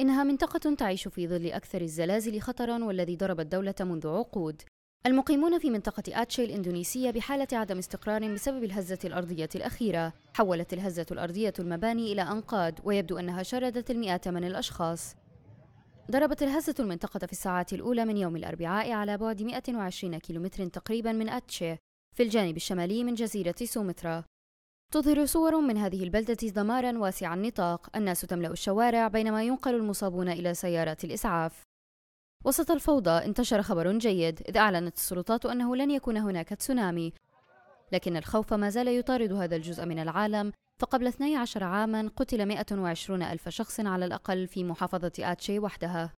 إنها منطقة تعيش في ظل أكثر الزلازل خطراً والذي ضرب الدولة منذ عقود. المقيمون في منطقة آتشي الإندونيسية بحالة عدم استقرار بسبب الهزة الأرضية الأخيرة. حولت الهزة الأرضية المباني إلى أنقاض ويبدو أنها شردت المئات من الأشخاص. ضربت الهزة المنطقة في الساعات الأولى من يوم الأربعاء على بعد 120 كيلومتر تقريبا من أتشي في الجانب الشمالي من جزيرة سومترا. تظهر صور من هذه البلدة دمارا واسع النطاق. الناس تملأ الشوارع بينما ينقل المصابون إلى سيارات الإسعاف. وسط الفوضى انتشر خبر جيد إذ أعلنت السلطات أنه لن يكون هناك تسونامي. لكن الخوف ما زال يطارد هذا الجزء من العالم. فقبل 12 عاما قتل 120 ألف شخص على الأقل في محافظة آتشي وحدها.